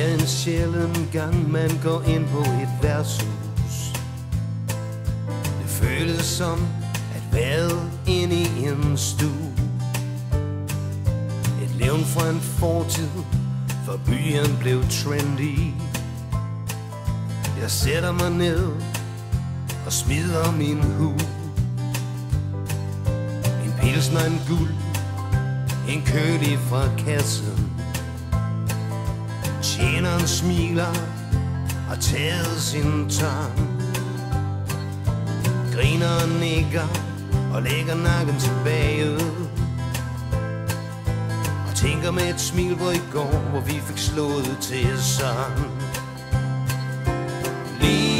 Det er en sjælden gang, man går ind på et værtshus. Det føles som at være inde i en stue. Et levn fra en fortid, for byen blev trendy. Jeg sætter mig ned og smider min hu. En pilsner, en guld, en kølig fra kassen. Tjeneren smiler og taget sin tørn. Griner og nikker og lægger nakken tilbage. Og tænker med et smil på i går, hvor vi fik slået til sådan. Lige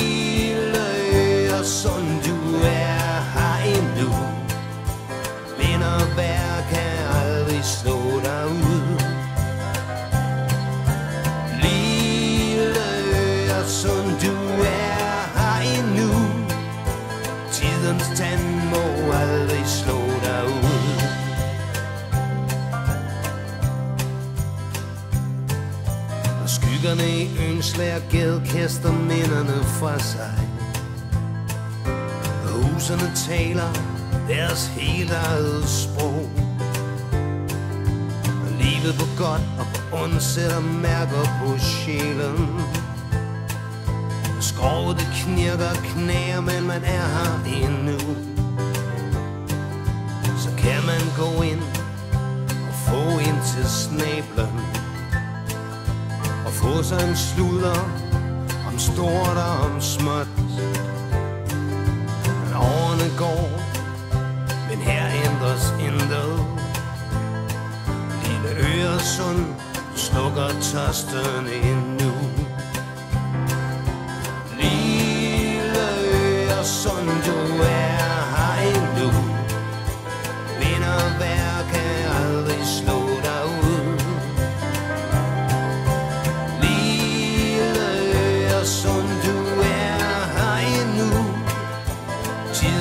skyggerne i ønslag og gade kaster minderne fra sig. Og husene taler deres helt eget sprog. Livet på godt og på ondt sætter mærker på sjælen. Skroget det knirker og knæer, men man er her endnu. Så kan man gå ind og få ind til snablen. Og få sig en sludder om stort og om småt. Men årene går, men her ændres intet. Lille Øresund slukker tørsten ind.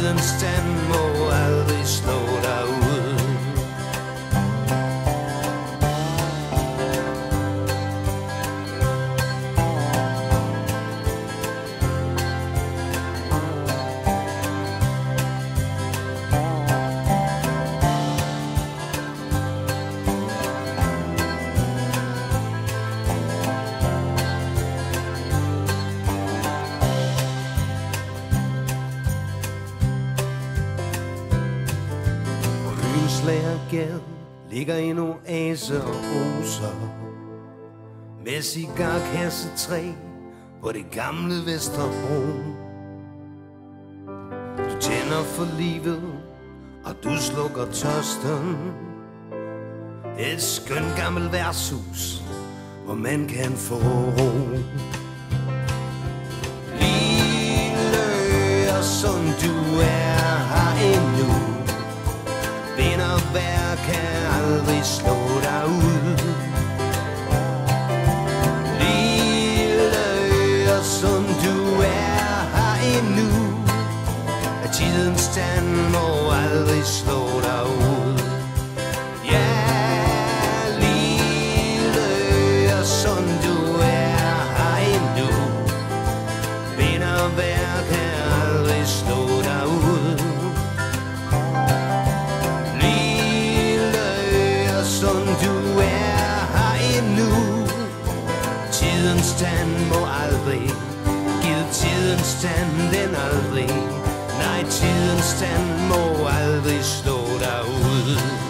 Tidens stand byens lagergade ligger en oase og oser Med cigarkassetræ på det gamle Vesterbro. Du tænder for livet, og du slukker tørsten. Et skønt gammelt værtshus, hvor man kan få ro. Tidens tand må aldrig slå dig ud. Ja, lille og Øresund, du er her endnu Vind og vejr kan aldrig slå dig ud. Lille og Øresund, du er her endnu Tidens tand må aldrig Giv tidens tand den aldrig. Nej, tidens tand må aldrig stå derude